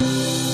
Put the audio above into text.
Música